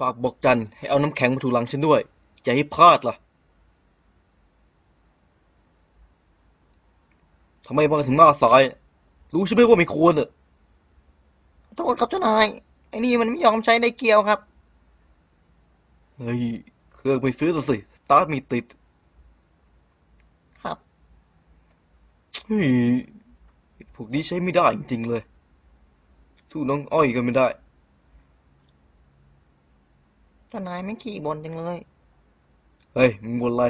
ฝากบอกจันให้เอาน้ำแข็งมาถูหลังฉันด้วย อย่าให้พลาดล่ะทำไมมาถึงหน้าสาย รู้ใช่ไหมว่าไม่ควรอะโทษครับเจ้านาย ไอ้นี่มันไม่ยอมใช้ได้เกียวครับ เฮ้ย เครื่องไม่ซื้อแล้วสิ สตาร์ทไม่ติด ครับ เฮ้ย พวกนี้ใช้ไม่ได้จริงๆเลย สู้น้องอ้อยกันไม่ได้ เจ้านายไม่ขี้บ่นจังเลย เฮ้ย มึงบ่นอะไร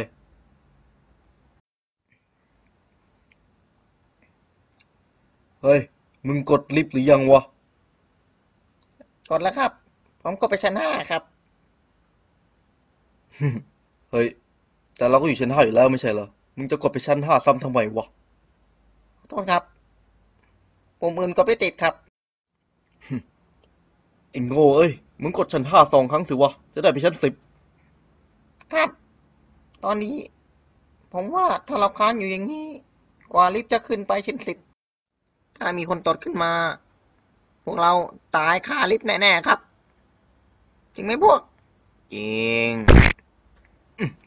เฮ้ย มึงกดลิฟต์หรือยังวะ กดแล้วครับ ผมก็ไปชั้นห้าครับ เฮ้ย แต่เราก็อยู่ชั้นห้าอยู่แล้วไม่ใช่เหรอ มึงจะกดไปชั้นห้าซ้ำทำไมวะโทษครับผมอื่นก็ไปติดครับ ไอ้โง่เอ้ย มึงกดชั้นห้าสองครั้งสิวะ จะได้ไปชั้นสิบครับ ตอนนี้ ผมว่าถ้าเราค้างอยู่อย่างนี้ กว่าลิฟต์จะขึ้นไปชั้นสิบถ้ามีคนตดขึ้นมา พวกเราตายคาลิฟต์แน่ๆครับ จริงไหมพวก จริง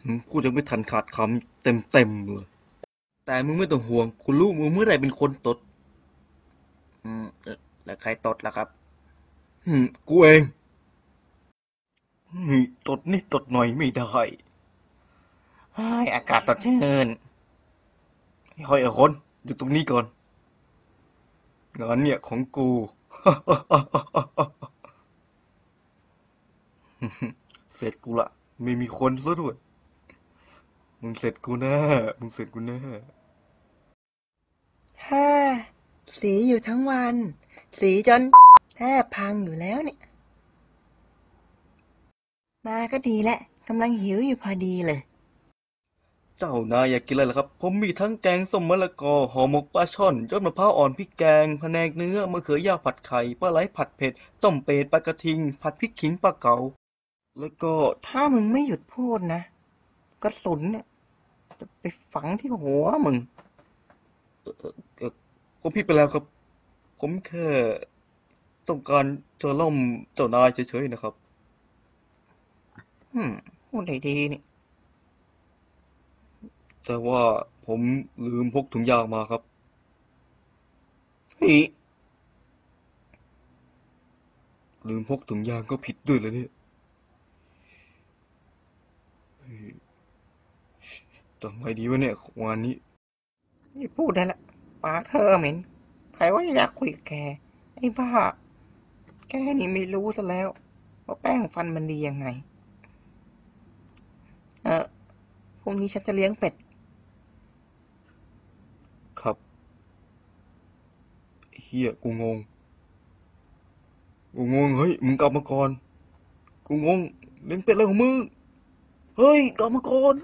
มึงพูดยังไม่ทันขาดคำเต็มเต็มๆเลย แต่มึงไม่ต้องห่วง คุณรู้มึงเมื่อไหร่เป็นคนตด อืมเอ่อแล้วใครตดล่ะครับ อืม กูเองนี่ ตดนี่ตดหน่อยไม่ได้เฮ้อากาศสดชื่นเฮ้ยไอ้คนอยู่ตรงนี้ก่อนงานเนี่ยของกู เสร็จกูละไม่มีคนซะด้วย มึงเสร็จกูแน่มึงเสร็จกูแน่ฮ่าสีอยู่ทั้งวัน สีจนแทบพังอยู่แล้วเนี่ย มาก็ดีแหละกำลังหิวอยู่พอดีเลย เจ้านายอยากกินอะไรล่ะครับ ผมมีทั้งแกงส้มมะละกอห่อหมกปลาช่อนยอดมะพร้าวอ่อนพริกแกงพะแนงเนื้อมะเขือยาวผัดไข่ปลาไหลผัดเผ็ด ต้มเป็ดปลากระทิง ผัดพริกขิงปลาเก๋าแล้วก็ถ้ามึงไม่หยุดพูดนะกระสุนเนี่ยจะไปฝังที่หัวมึงผมผิดไปแล้วครับ ผมแค่ต้องการจะล่อมเจ้านายเฉยๆนะครับ อืมพูดได้ดีนี่ แต่ว่าผมลืมพกถุงยางมาครับเฮ้ยลืมพกถุงยางก็ผิดด้วยเลยเนี่ยทำไงดีวะเนี่ยงานนี้ นี่พูดได้ละปาเธอเหม็น ใครว่าอยากคุยกับแก ไอ้บ้า แกนี่ไม่รู้ซะแล้ว ว่าแป้งฟันมันดียังไง เออพรุ่งนี้ฉันจะเลี้ยงเป็ด ครับเฮียกูงง กูงง เฮ้ย มึงกลับมาก่อน กูงง เลี้ยงเป็ดอะไรของมึง เฮ้ย กลับมาก่อน